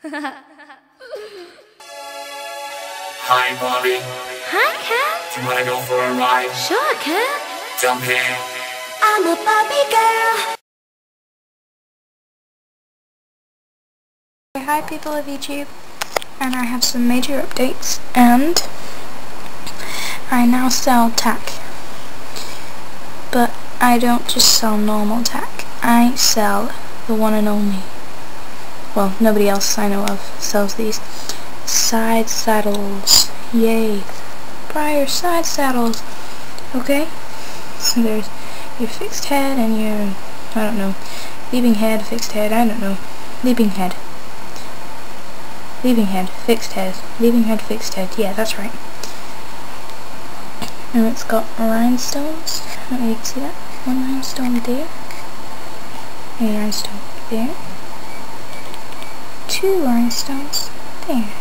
Hi, Bobby. Hi, Cat. Do you wanna go for a ride? Sure, Cat. Jump in. I'm a Barbie girl. Hi people of YouTube, and I have some major updates, and I now sell tack, but I don't just sell normal tack, I sell the one and only, well nobody else I know of sells these, side saddles, yay, Breyer side saddles, okay, so there's your fixed head and your, I don't know, leaping head, fixed head, I don't know, leaping head. Leaving head, fixed head, leaving head, fixed head, yeah, that's right. And it's got rhinestones, I don't know if you can see that, one rhinestone there, a rhinestone there, two rhinestones there,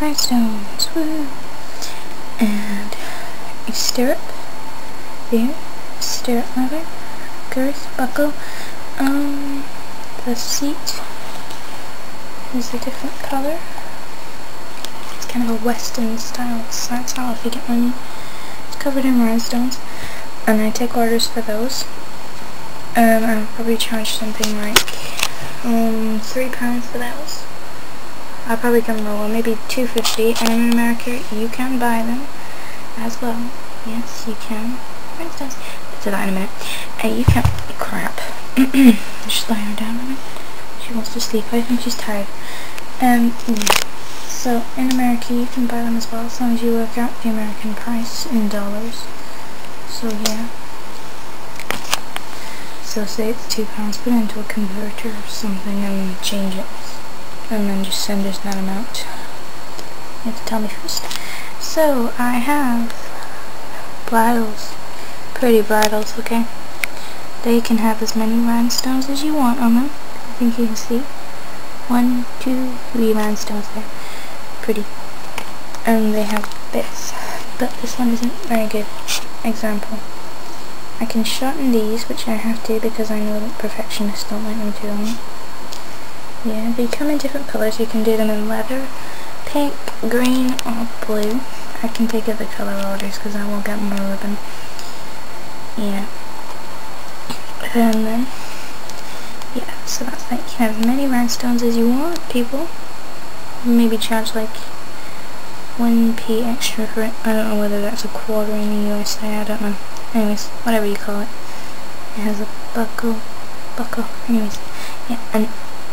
rhinestones, woo, and a stirrup there, stirrup leather, girth, buckle, um, the seat is a different colour. It's kind of a western style side style if you get one. It's covered in rhinestones and I take orders for those. Um, I'll probably charge something like um, three pounds for those. I'll probably come lower, maybe two fifty. And in America, you can buy them as well. Yes, you can. Rhinestones. To that in a minute. And you can. Crap. Just lie her down. She wants to sleep. I think she's tired. Um, so in America you can buy them as well as long as you work out the American price in dollars. So yeah. So say it's two pounds, put it into a converter or something and change it. And then just send us that amount. You have to tell me first. So I have bridles. Pretty bridles, okay? They can have as many rhinestones as you want on them. I think you can see. One, two, three rhinestones there. Pretty. And they have bits. But this one isn't very good. Example. I can shorten these, which I have to because I know that perfectionists don't like too long. Yeah, they come in different colours. You can do them in leather, pink, green, or blue. I can take other colour orders because I will get more ribbon. Yeah. And then yeah, so that's like you can have as many rhinestones as you want, people. Maybe charge like 1p extra for it. I don't know whether that's a quarter in the USA, I don't know. Anyways, whatever you call it. It has a buckle, buckle, anyways. Yeah, and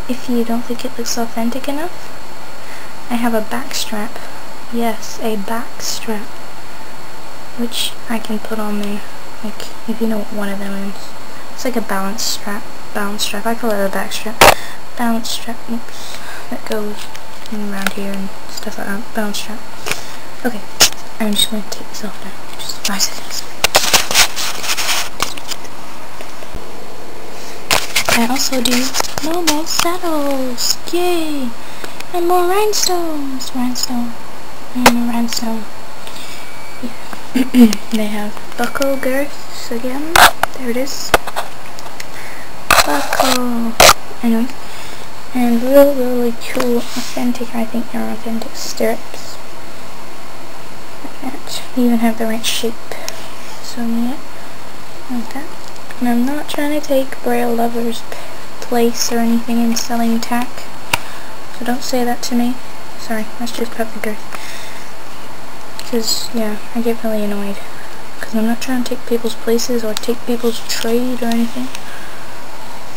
if you don't think it looks authentic enough, I have a back strap. Yes, a back strap. Which I can put on there. Like, if you know what one of them is. It's like a balance strap balance strap. I call it a back strap. Balance strap, oops, that goes around here and stuff like that. Balance strap. Okay, I'm just going to take this off now. Just five seconds. I also do normal saddles. Yay! And more rhinestones. Rhinestone. Mm, and a rhinestone. Yeah. they have buckle girths again. There it is buckle. Anyway. And really, really cool, authentic, I think they're authentic stirrups. Like that. They even have the right shape. So yeah, like that. And I'm not trying to take Breyer Lover's place or anything in selling tack. So don't say that to me. Sorry, that's just puppy girth. Because, yeah, I get really annoyed. Because I'm not trying to take people's places or take people's trade or anything.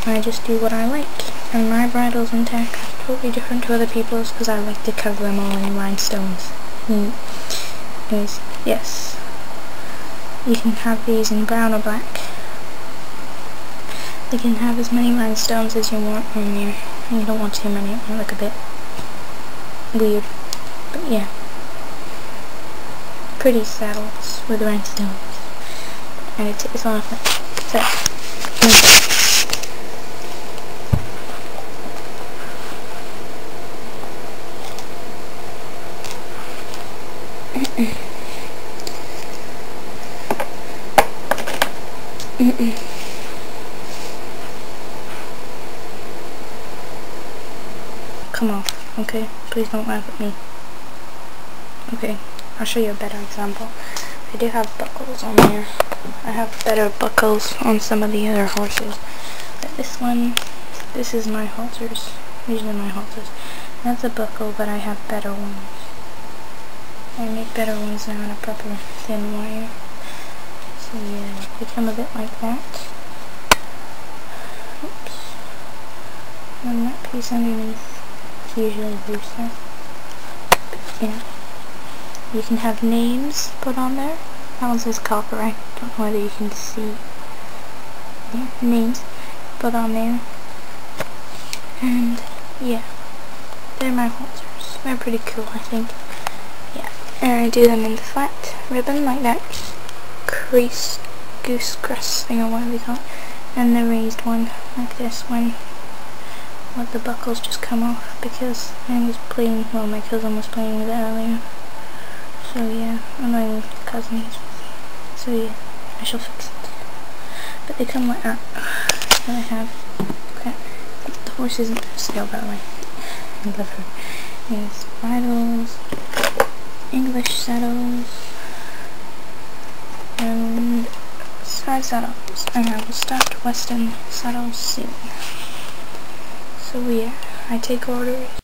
I just do what I like. And my bridles and tack are totally different to other people's because I like to cover them all in rhinestones. Mm. Anyways, yes. You can have these in brown or black. You can have as many rhinestones as you want on there. You don't want too many, it might look a bit weird. But yeah. Pretty saddles with rhinestones. And it it's on a. So, Mm-mm. Come off, okay? Please don't laugh at me. Okay, I'll show you a better example. I do have buckles on here. I have better buckles on some of the other horses. But this one, this is my halters. These are my halters. That's a buckle, but I have better ones. I make better ones now in a proper thin wire. So yeah, they come a bit like that. Oops. And that piece underneath usually looser. But yeah. You can have names put on there. That one says copyright. Don't know whether you can see. Yeah, names put on there. And yeah, they're my halters. They're pretty cool, I think. Yeah, and I do them in the flat ribbon like that. Crease, goose crest thing or whatever you call it. And the raised one like this one. Let the buckles just come off because I was playing, well my cousin was playing with it earlier. So yeah, my cousins. So yeah, I shall fix it. But they come like that. And I have, okay, the horse isn't sale by the way. I love her. There's bridles, English saddles, and side saddles. And I will start Western saddles soon. So yeah, I take orders